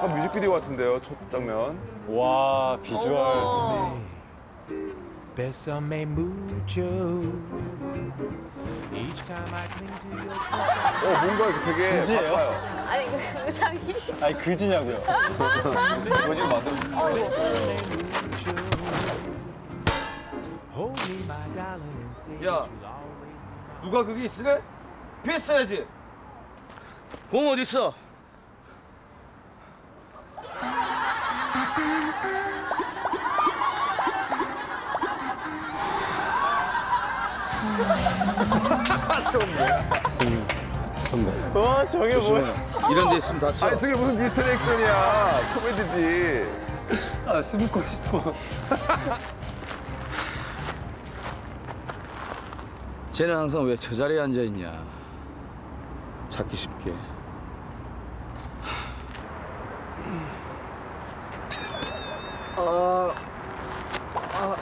약간 뮤직비디오 같은데요, 첫 장면. 와 비주얼. Bésame mucho. Each time I cling to your kiss, 어, 뭔가 이렇게 되게 그지예요? 바빠요. 아니 그 의상이 아니 그지냐고요. 이거 지금 만들어 bésame mucho. Hold me, my darling, and say 야. that you'll always be mine. 누가 그게 있으래? 피했어야지. 공 어 디 있어? 와 저게 뭐야? 이런 데 있으면 다쳐. 아니, 저게 무슨 미스터리 액션이야. 코미디지. 아 숨고 싶어. 쟤는 항상 왜 저 자리에 앉아 있냐? 찾기 쉽게. 아, 아,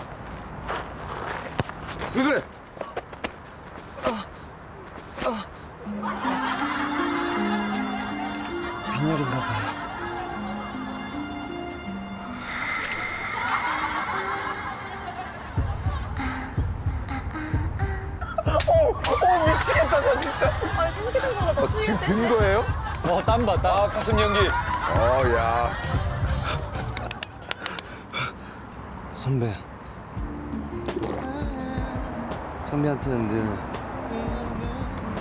왜 그래? 빈혈인가 봐요. 어, 지금 든 거예요? 어 땀 봐 땀. 아 가슴 연기. 어, 야. 선배. 선배한테는 늘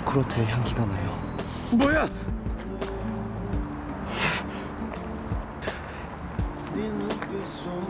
크로테의 향기가 나요. 뭐야? isso.